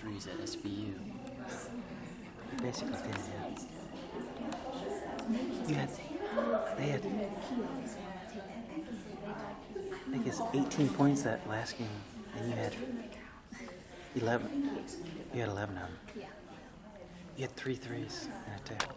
threes at SVU. Basically, they had, you had, they had, I guess, 18 points that last game, and you had 11. You had 11 of them. You had three threes and a tackle.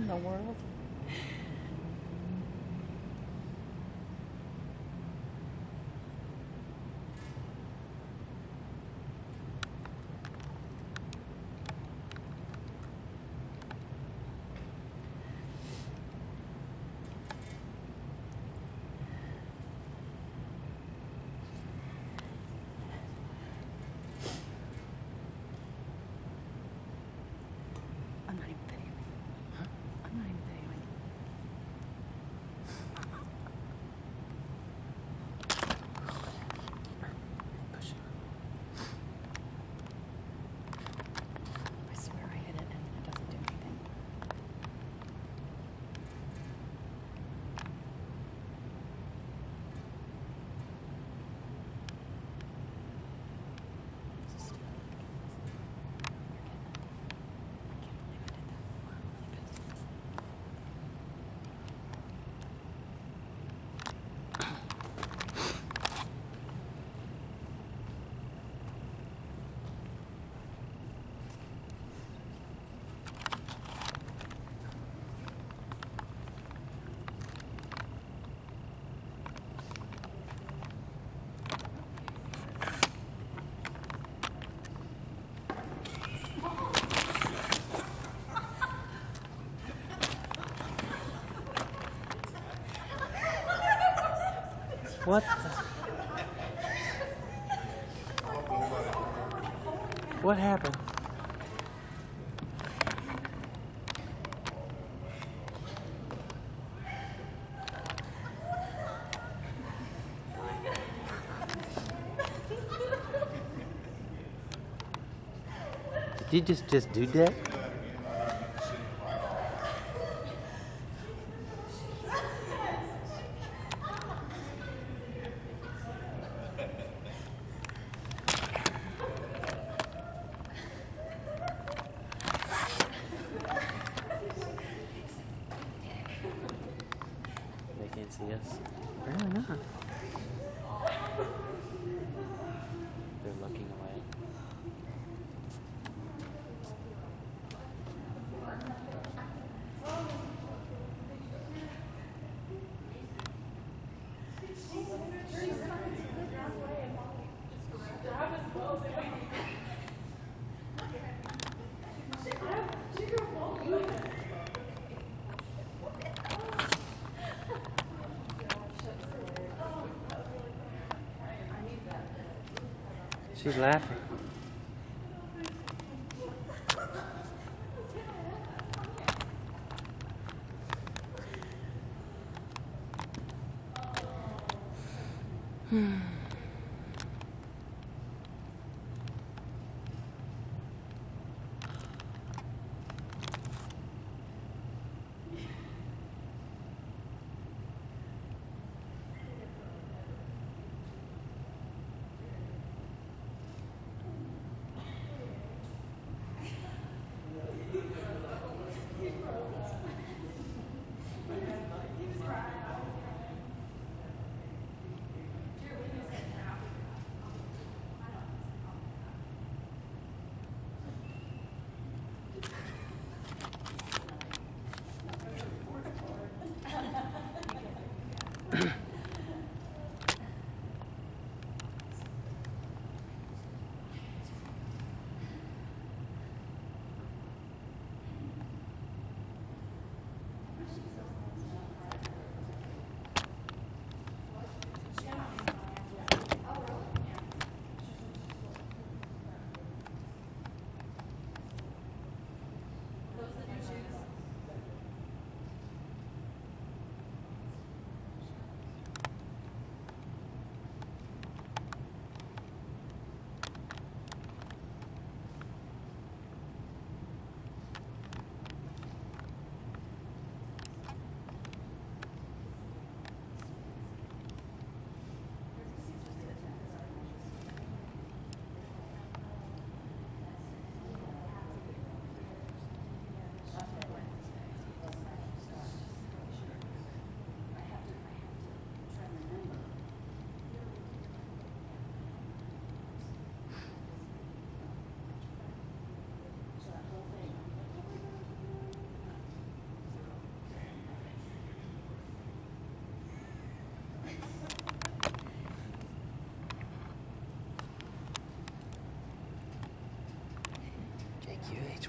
in the world? What? What happened? Did you just just do that? They can't see us. Apparently not. They're looking away. She's laughing.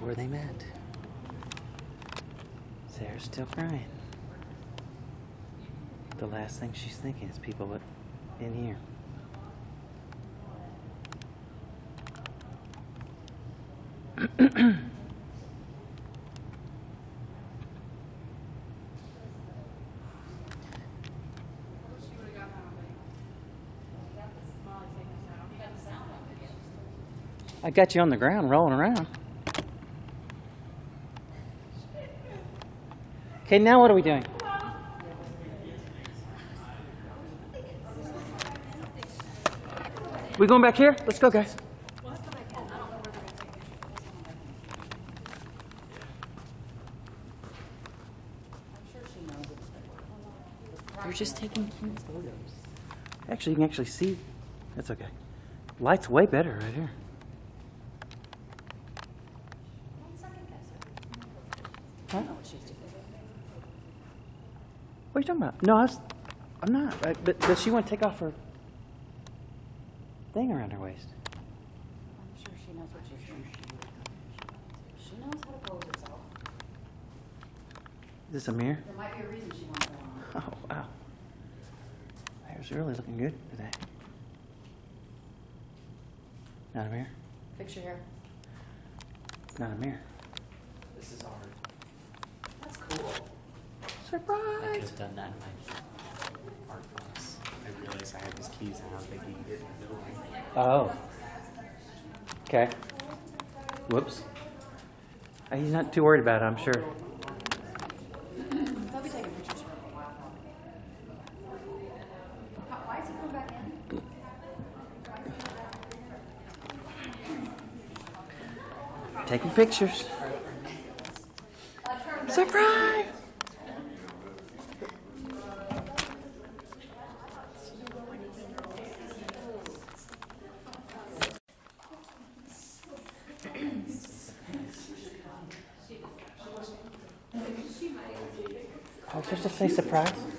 Where they met. Sarah's still crying. The last thing she's thinking is people in here. I got you on the ground rolling around. Okay, now what are we doing? We going back here? Let's go, guys. They're just taking cute photos. Actually, you can actually see. That's okay. Light's way better right here. are you talking about? No, I was, I'm not. I, but, but she want to take off her thing around her waist. I'm sure she knows what she's doing. She knows how to pose herself. Is this a mirror? There might be a reason she wants that on. Oh, wow. Hair's really looking good today. Not a mirror? Fix your hair. Not a mirror. This is hard. That's cool. Surprise! I could have done that in my art class. I realized I had these keys and I was thinking did Oh. Okay. Whoops. He's not too worried about it, I'm sure. Taking pictures. just a surprise.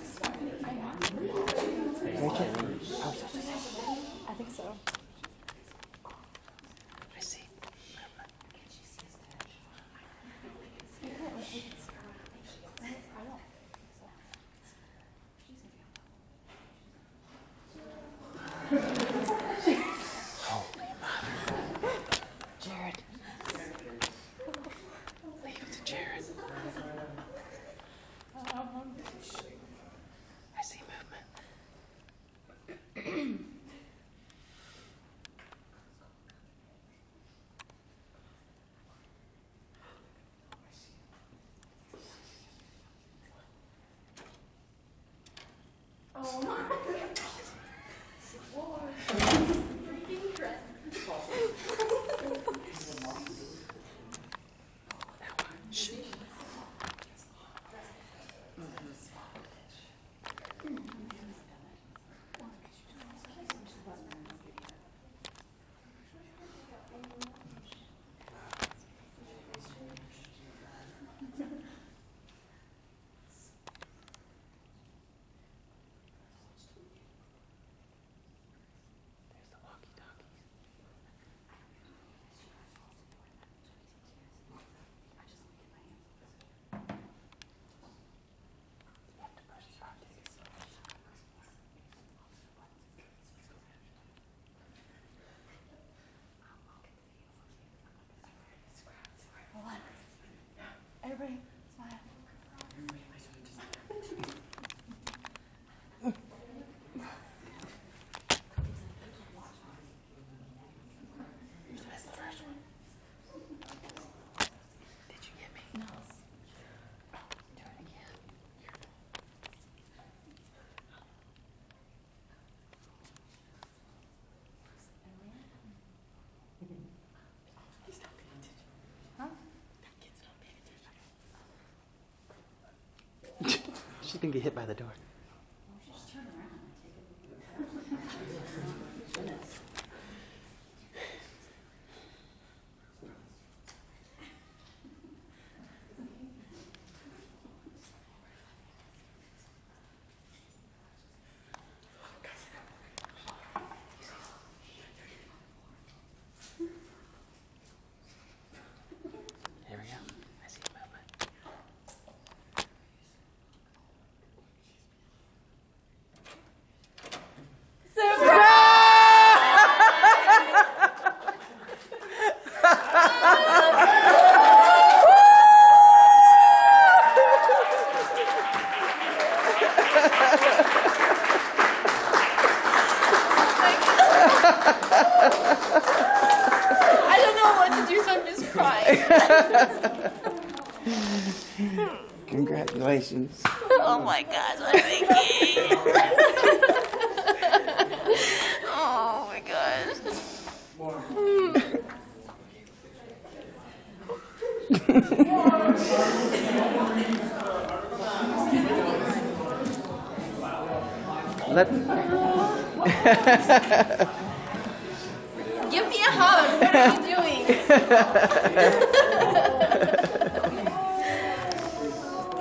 she's gonna get hit by the door.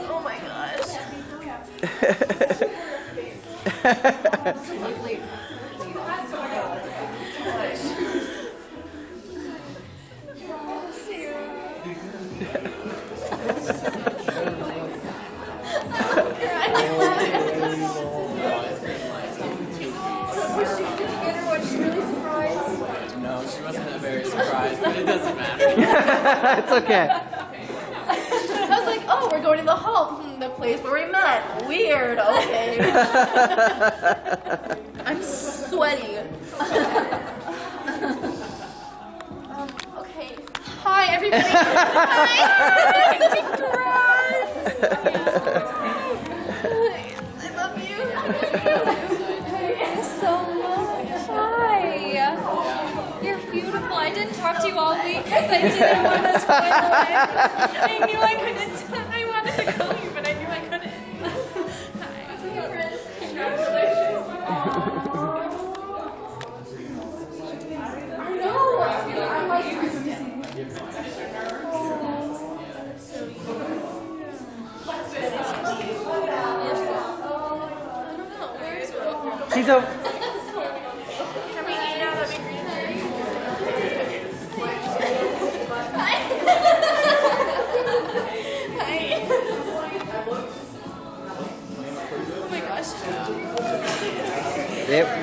oh my gosh. it's okay. I was like, oh, we're going to the hall. Hmm, the place where we met. Weird. Okay. I'm sweaty. um, okay. Hi, everybody. Hi. You're. I didn't talk to you all week because I didn't want to spoil it. I knew I couldn't. I wanted to call you, but I knew I couldn't. Hi. Congratulations. She's a.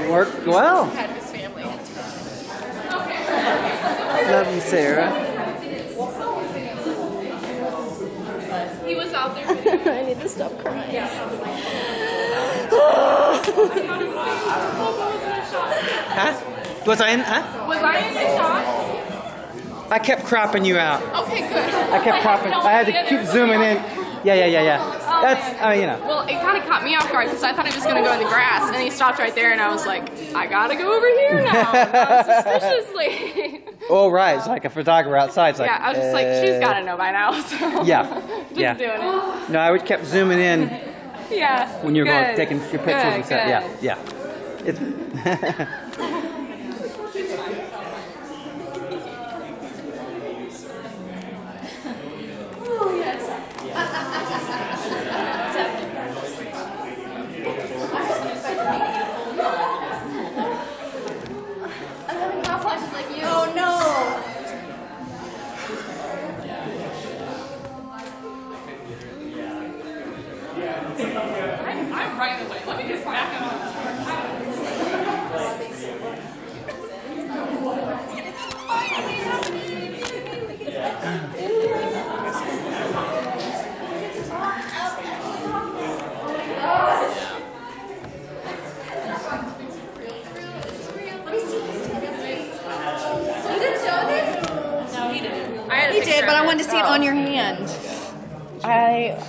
worked well. Love you, Sarah. He was out there. I need to stop crying. Huh? Was I in? Huh? Was I in the shot? I kept cropping you out. Okay, good. I kept cropping. I had to keep zooming in. Yeah, yeah, yeah, yeah. That's. I mean, you know. Well, it kind of caught me off guard because I thought he was just going to go in the grass, and he stopped right there, and I was like, I gotta go over here now. Suspiciously. Oh, right. It's like a photographer outside. It's like. yeah, I was just like, she's uh, got to know by now. So. Yeah. just yeah. doing it. No, I would kept zooming in Yeah. when you were going taking your pictures Good, and stuff. Yeah, yeah. It's.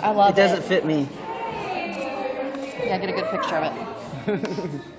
I I love It doesn't fit me. Yeah, get a good picture of it.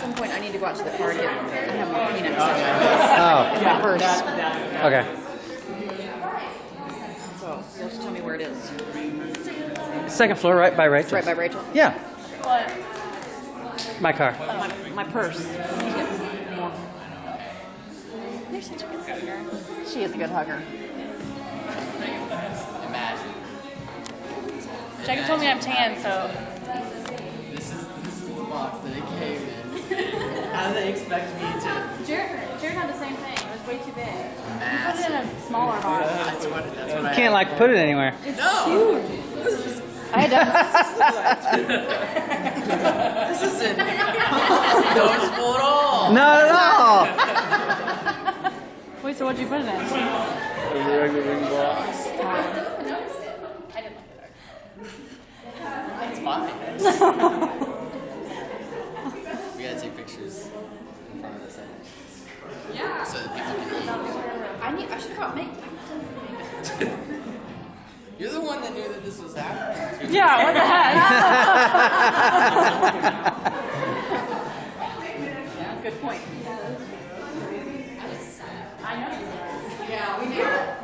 some point, I need to go out to the car and get I have more peanuts Oh, in my purse. okay. So you'll just tell me where it is. Second floor, right by Rachel. Right by Rachel. Yeah. What? My car. Oh, my, my purse. She is a good hugger. Imagine. Jacob told me I'm tan, so This is this is the box that it came in. How do they expect me to? Jared, Jared had the same thing. It was way too big. Massive. Put it in a smaller box. That's what. That's what I Can't like put it anywhere. No. Huge. I had to. This isn't noticeable at all. Not at all. Wait, so what'd you put in it in? A regular ring box. It's fine. we gotta take pictures in front of this thing. Yeah. So that people can I need. I should have make. eat. You're the one that knew that this was happening. Yeah. What the heck? Good point.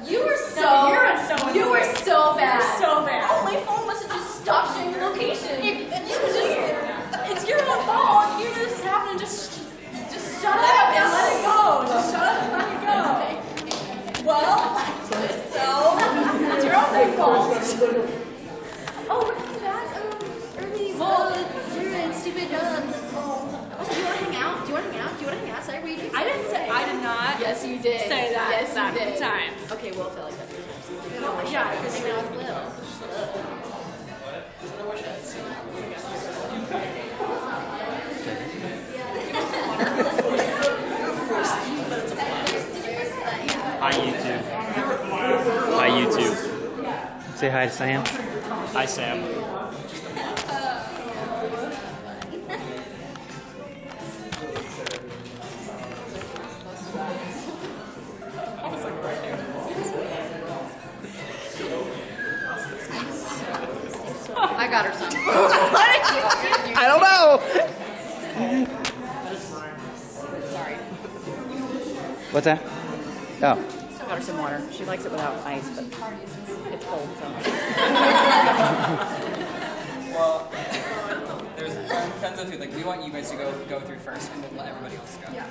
You were so You're so you were so bad. You were so bad. Oh, my phone must have just stopped showing your location. and you were just it's your own fault. You just happened to just just shut up and let it go. Just shut up and let it go. Well, so it's your own big fault. Oh, we're coming back um, early. Well, Jared, stupid. Um, oh, do you want to hang out? Do you want to hang out? Do you want to hang out? Sorry, were you doing? I didn't say. I did not. Yes, you did. Say that Yes, that you did. time. Okay, we'll feel like that three times. Oh my god, you're hanging out with Lil. Hi YouTube. Hi YouTube. Say hi to Sam. Hi Sam. I don't know. Sorry. What's that? Oh. I got her some water. She likes it without ice, but it's cold. So. Well, there's tons of who. Like, we want you guys to go go through first, and then let everybody else go. Yeah.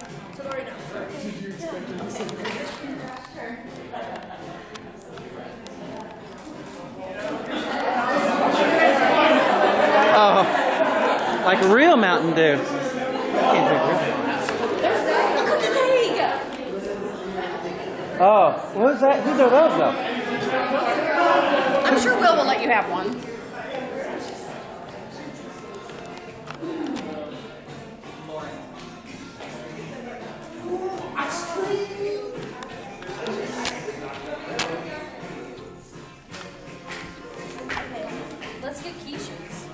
Oh. Like a real Mountain Dew. Can't drink real. Oh, what was that? Whose are those though? I'm sure Will will let you have one. Let's get quiches.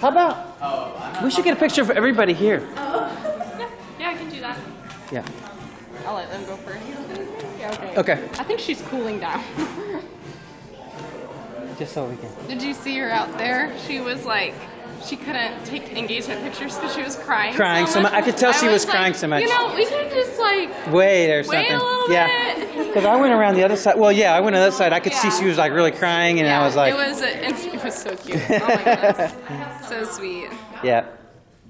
How about? We should get a picture of everybody here. Yeah, I can do that. Yeah. I'll let them go first. Yeah, okay. Okay. I think she's cooling down. Just so we can. Did you see her out there? She was like, she couldn't take engagement pictures because she was crying. Crying so so much. I could tell she was crying so much. You know, we could just like Wait or something. wait a little yeah. Because I went around the other side. Well, yeah, I went on the other side. I could see she was like really crying, and I was like, it was, a, it, was so cute. Oh my goodness, so sweet. yeah,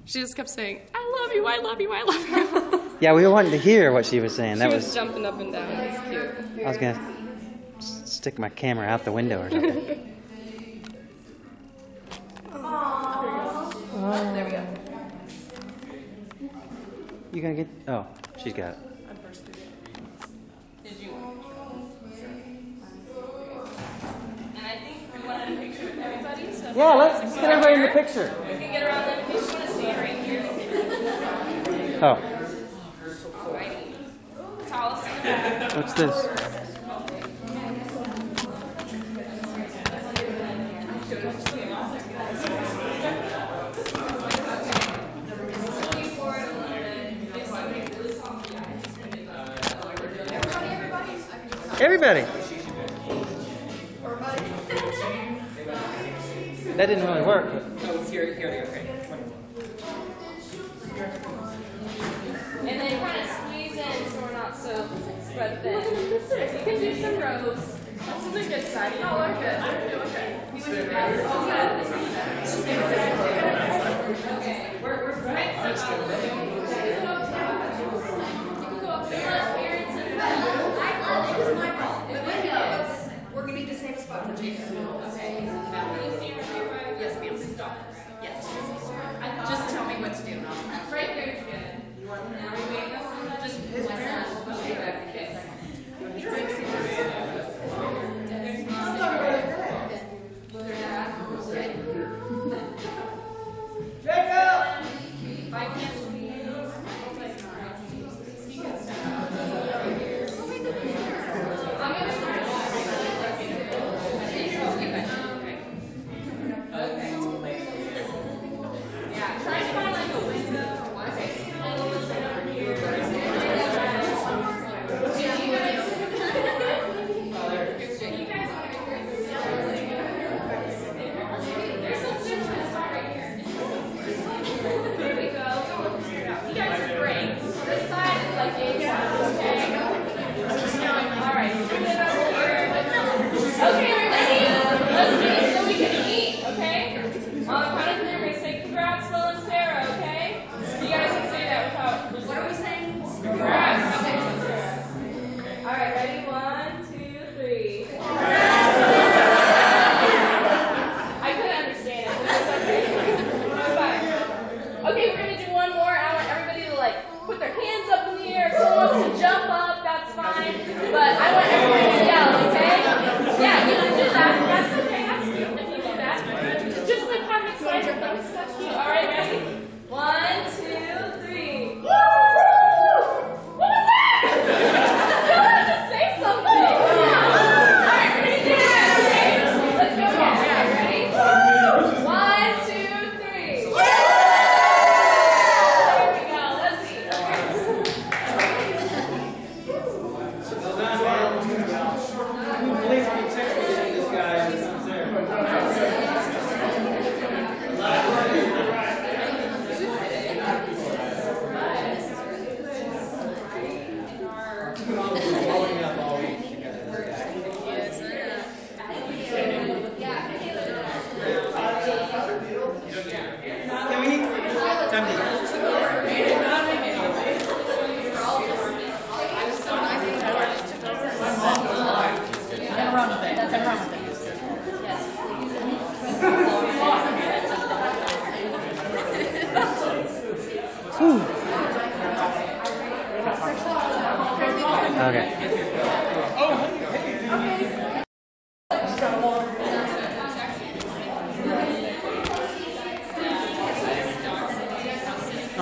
She just kept saying, "I love you, I love you, I love you." yeah. We wanted to hear what she was saying. she That was, was. jumping up and down. It was cute. I was gonna stick my camera out the window or something. There we go. You gonna get? Oh, she's got it. Did you? And I think we wanted a picture with everybody, so Yeah, let's get everybody in the picture. we can get around them. If you just want to stand right here. Oh, Alrighty. Tallest in the back. what's this? Everybody. that didn't really work. Oh, here, here, here, okay. And then kind of squeeze in so we're not so spread thin. You can do some rows. This is a good side. Oh, I'm good. I'm okay. You would do that. Oh, good. Exactly. Okay. We're, we're right. Um,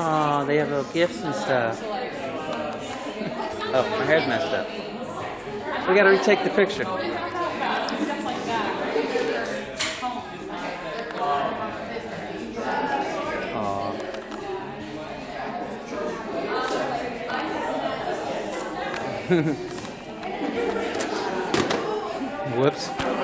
Oh, they have little gifts and stuff. oh, my hair's messed up. We gotta retake the picture. Whoops.